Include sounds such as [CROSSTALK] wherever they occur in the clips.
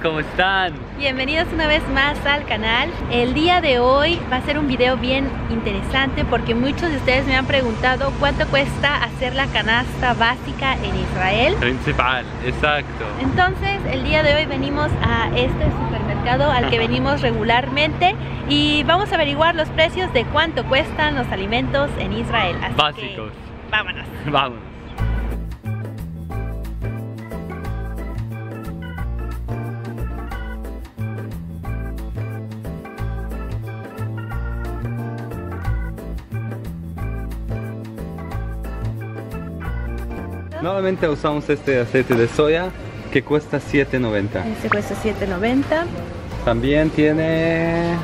¿cómo están? Bienvenidos una vez más al canal. El día de hoy va a ser un video bien interesante porque muchos de ustedes me han preguntado cuánto cuesta hacer la canasta básica en Israel. Principal, exacto. Entonces, el día de hoy venimos a este supermercado al que venimos [LAUGHS] regularmente y vamos a averiguar los precios de cuánto cuestan los alimentos en Israel. Así Básicos. que, vámonos. Vámonos. Normalmente usamos este aceite de soya que cuesta 7.90. Este cuesta 7.90. También tiene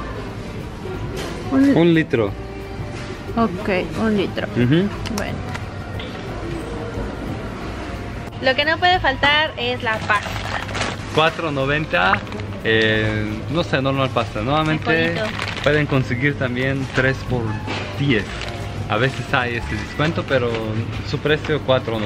Un, un litro. ok, un litro. Ujú. Bueno. Lo que no puede faltar es la pasta. 4.90 eh, no sé, normal pasta. Frijolito. pueden conseguir también 3 por 10. A veces hay ese descuento, pero su precio 4.90.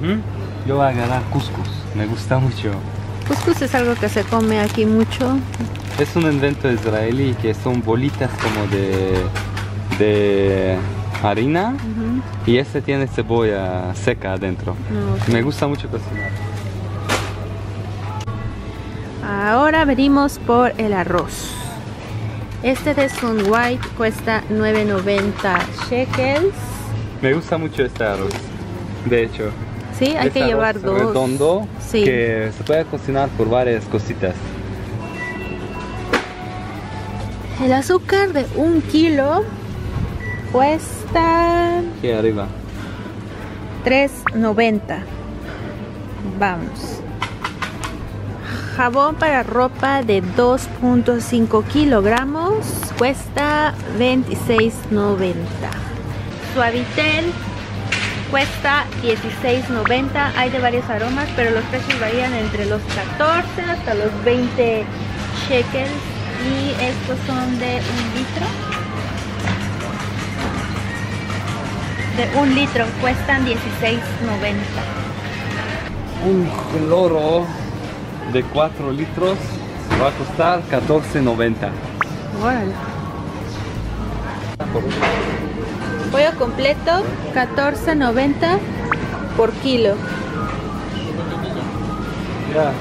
Ujú. Yo voy a agarrar couscous, me gusta mucho. Couscous es algo que se come aquí mucho. Es un invento israelí que son bolitas como de, de harina y este tiene cebolla seca adentro. Ok. Me gusta mucho cocinar. Ahora venimos por el arroz. Este de Sun White cuesta 9.90 shekels. Me gusta mucho este arroz. De hecho, Sí, hay es que llevar dos. redondo Sí. que se puede cocinar por varias cositas. El azúcar de un kilo cuesta Aquí arriba. 3.90. Vamos. Jabón para ropa de 2.5 kilogramos cuesta 26.90. Suavitel cuesta 16.90. Hay de varios aromas, pero los precios varían entre los 14 hasta los 20 shekels. Y estos son de un litro. De un litro cuestan 16.90. Un cloro de 4 litros va a costar 14.90. Bueno. Pollo completo 14.90 por kilo. Ya,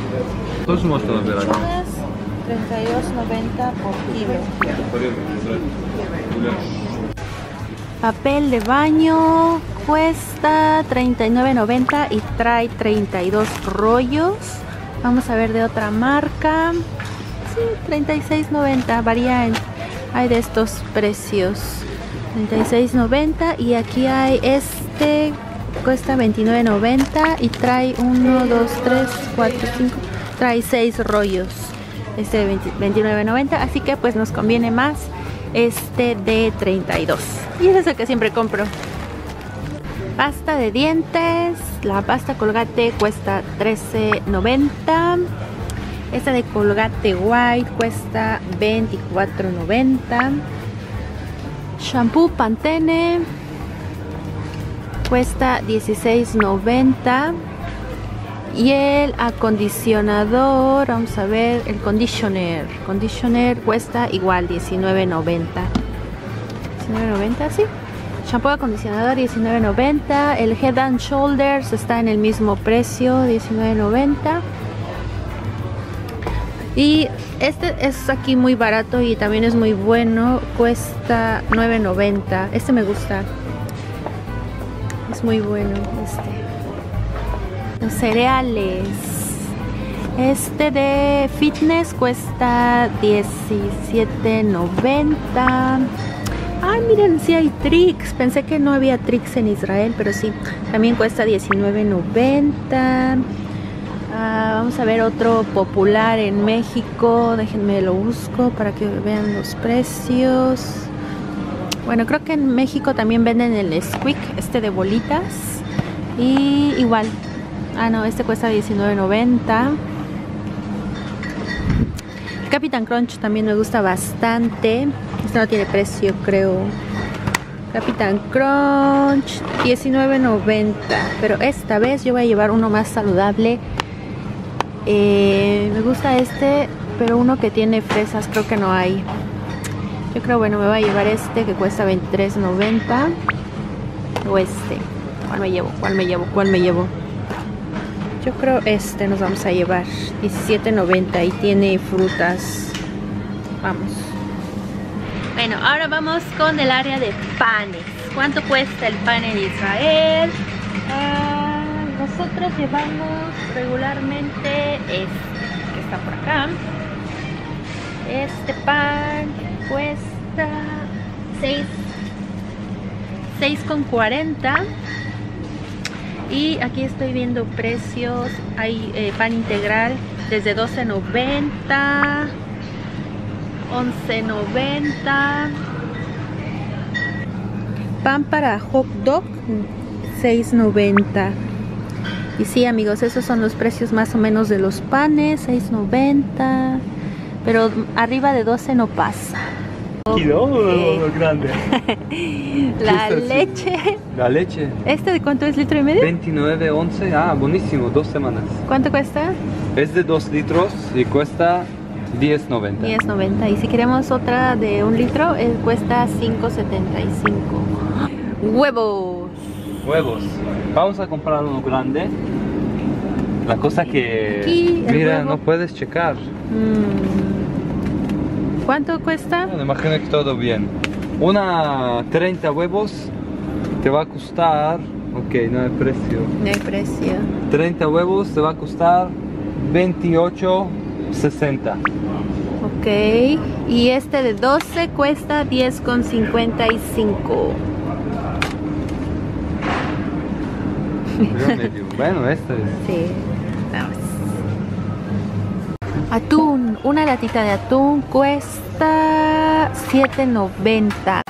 todos 32.90 por kilo. Papel de baño cuesta 39.90 y trae 32 rollos. Vamos a ver de otra marca. Sí, 36.90 varía en hay de estos precios. 36.90 y aquí hay este cuesta 29.90 y trae 1 2 3 4 5 trae 6 rollos. Este de 20 29.90, así que pues nos conviene más este de 32. Y ese es el que siempre compro. Pasta de dientes, la pasta Colgate cuesta 13.90. Esta de Colgate White cuesta 24.90. Shampoo Pantene cuesta 16.90. Y el acondicionador, vamos a ver, el conditioner. Conditioner cuesta igual 19.90. 19.90, sí. Shampoo acondicionador 19.90. El Head and Shoulders está en el mismo precio, 19.90. Y este es aquí muy barato y también es muy bueno. Cuesta 9.90. Este me gusta. Es muy bueno este. Los cereales. Este de fitness cuesta 17.90. Ay, miren, sí hay tricks. Pensé que no había tricks en Israel, pero sí. También cuesta 19.90. Ah, vamos a ver otro popular en México. Déjenme lo busco para que vean los precios. Bueno, creo que en México también venden el Squeak, este de bolitas. Y igual. Ah, no, este cuesta $19.90. Captain Crunch también me gusta bastante. Este no tiene precio, creo. Capitán Crunch 19.90 pero esta vez yo voy a llevar uno más saludable eh, me gusta este pero uno que tiene fresas creo que no hay yo creo bueno me voy a llevar este que cuesta 23.90 o este ¿cuál me llevo? ¿cuál me llevo? ¿cuál me llevo? yo creo este nos vamos a llevar 17.90 y tiene frutas vamos bueno, ahora vamos con el área de panes. ¿Cuánto cuesta el pan en Israel? Ah, nosotros llevamos regularmente este, que está por acá. Este pan cuesta 6 6,40 y aquí estoy viendo precios hay eh, pan integral desde 12.90 11.90 pan para hot dog 6.90 y sí amigos esos son los precios más o menos de los panes 6.90 pero arriba de 12 no pasa ¿Kilo grande? [LAUGHS] la leche. La leche. ¿Este de cuánto es litro y medio? 29, 11. Ah, buenísimo, dos semanas. ¿Cuánto cuesta? Es de 2 litros y cuesta 10.90. 10.90 y si queremos otra de un litro eh, cuesta 5.75. Huevos. Huevos. Vamos a comprar uno grande. La cosa que Aquí, mira, huevo. no puedes checar. Mm. ¿Cuánto cuesta? Bueno, imagino que todo bien. Una 30 huevos te va a costar, ok, no hay precio. No hay precio. 30 huevos te va a costar 28.60. Ok. Y este de 12 cuesta 10,55. Yo medio. Bueno, este es. Sí. Vamos. Atún. Una latita de atún cuesta 7.90.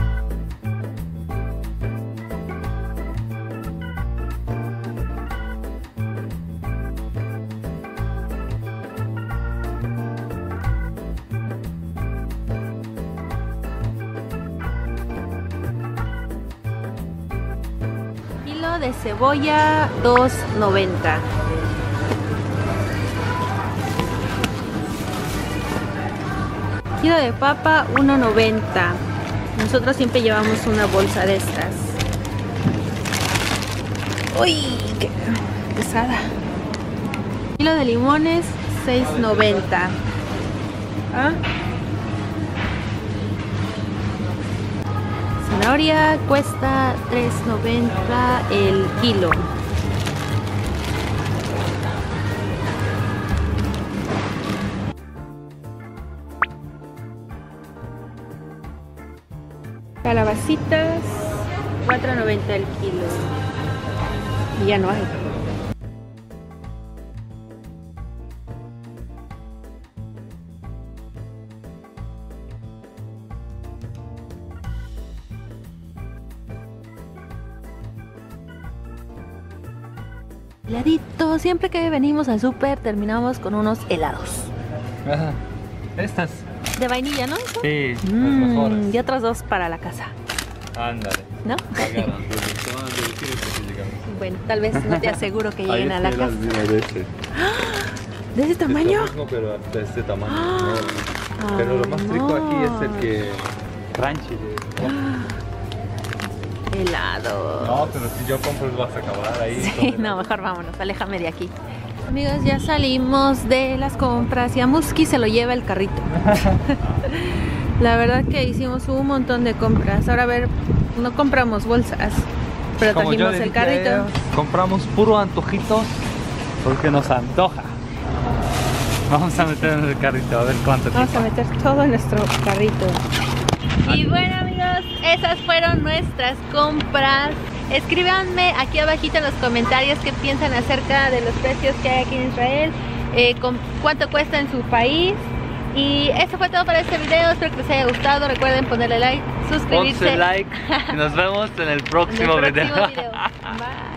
de cebolla 2.90. Kilo de papa 1.90. Nosotros siempre llevamos una bolsa de estas. Uy, qué pesada. Kilo de limones 6.90. ¿Ah? Zanahoria cuesta 3.90 el kilo. Calabacitas 4.90 el kilo. Y ya no hay. Heladito, siempre que venimos al súper terminamos con unos helados. Ajá. Estas. De vainilla, ¿no? Sí, las Mm, mejores. y otros dos para la casa, Ándale. ¿no? [LAUGHS] Bueno, tal vez no te aseguro que lleguen a la casa. de este. [GASPS] ¿De ese tamaño? mismo, pero de este tamaño. Ah. [GASPS] ¿no? Pero lo más rico aquí es el que crunchy de [GASPS] Helado. No, pero si yo compro vas a acabar ahí. Sí, no, mejor vámonos, aléjame de aquí. Amigos, ya salimos de las compras y a Musky se lo lleva el carrito. [LAUGHS] La verdad que hicimos un montón de compras. Ahora a ver, no compramos bolsas, pero Como trajimos el carrito. ellos, compramos puro antojitos porque nos antoja. Vamos a meter en el carrito a ver cuánto Vamos a meter todo en nuestro carrito. Y bueno amigos, esas fueron nuestras compras. Escríbanme aquí abajito en los comentarios qué piensan acerca de los precios que hay aquí en Israel, eh, con cuánto cuesta en su país. Y eso fue todo para este video, espero que les haya gustado. Recuerden ponerle like, suscribirse. Ponse like y nos [LAUGHS] vemos en el en el próximo próximo video. video. [LAUGHS] Bye.